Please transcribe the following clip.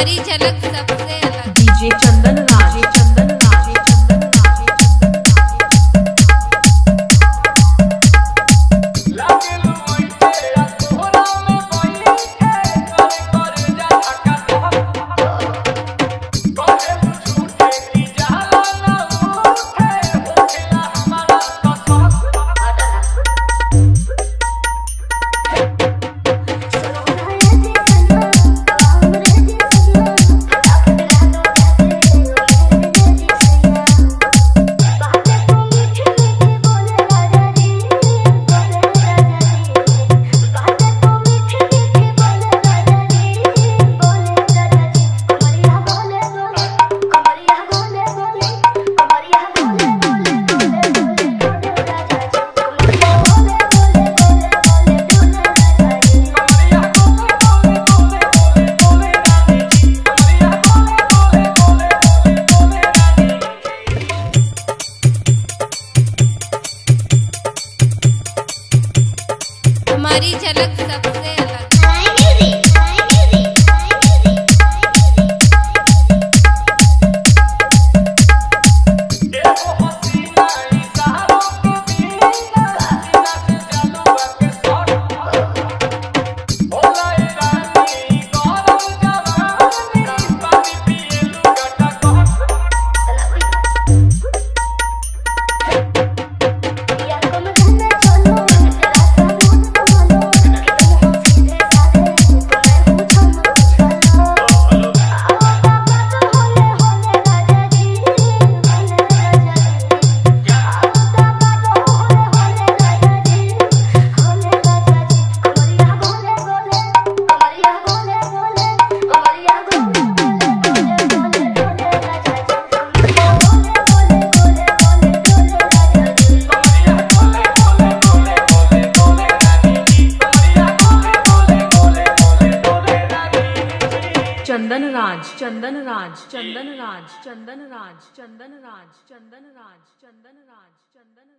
तुम्हारी झलक सबसे अलग। डीजे चंदन चंदन राज चंदन राज चंदन राज चंदन राज चंदन राज चंदन राज चंदन राज चंदन